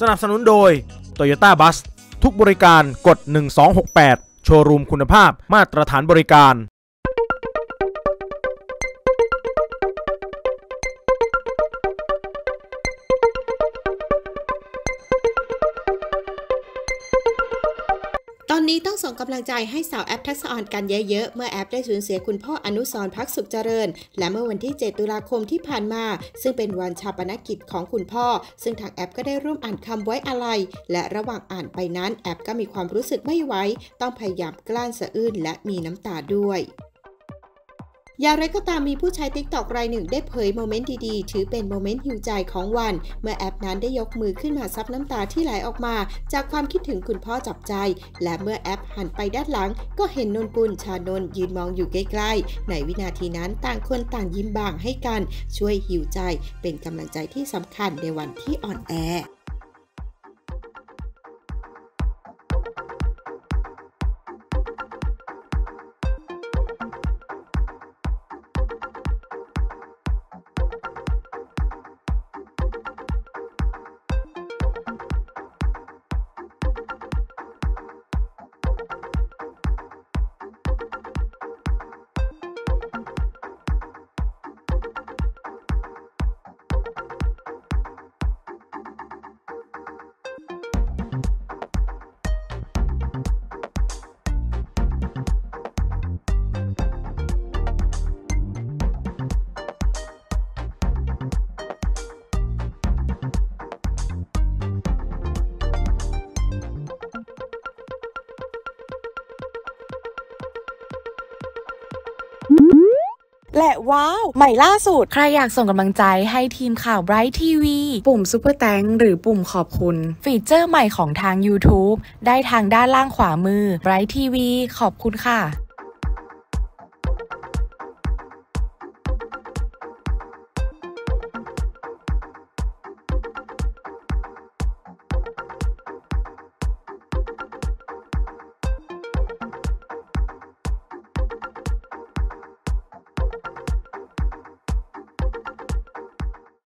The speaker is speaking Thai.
สนับสนุนโดย Toyota Bus ทุกบริการกด 1268 โชว์รูมคุณภาพมาตรฐานบริการ อนนี้ต้องส่งกำลังใจให้สาวแอปทักษออนกันเยอะๆ เมื่อแอปได้สูญเสียคุณพ่ออนุสรพักสุขเจริญ และเมื่อวันที่ 7 ตุลาคมที่ผ่านมา ซึ่งเป็นวันฌาปนกิจของคุณพ่อ ซึ่งทางแอฟก็ได้ร่วมอ่านคำไว้อาลัยและระหว่างอ่านไปนั้นแอฟก็มีความรู้สึกไม่ไหวต้องพยายามกลั้นสะอื้นและมีน้ำตาด้วย อย่างไรก็ตามมีผู้ใช้ TikTok รายหนึ่งได้เผย moment ดีๆ ถือเป็น moment heal ใจของวัน เมื่อแอฟนั้นได้ยกมือขึ้นมาซับน้ำตาที่ไหลออกมา จากความคิดถึงคุณพ่อจับใจ และเมื่อแอฟหันไปด้านหลัง ก็เห็นนนกุลชานนท์ยืนมองอยู่ใกล้ๆ ในวินาทีนั้นต่างคนต่างยิ้มบางให้กัน ช่วยหิวใจ เป็นกำลังใจที่สำคัญในวันที่อ่อนแอ และว้าวใหม่ล่าสุด ใครอยากส่งกำลังใจให้ทีมข่าว Bright TV ปุ่ม Super Thanks หรือปุ่มขอบคุณ ฟีเจอร์ใหม่ของทาง YouTube ได้ทางด้านล่างขวามือ Bright TV ขอบคุณค่ะ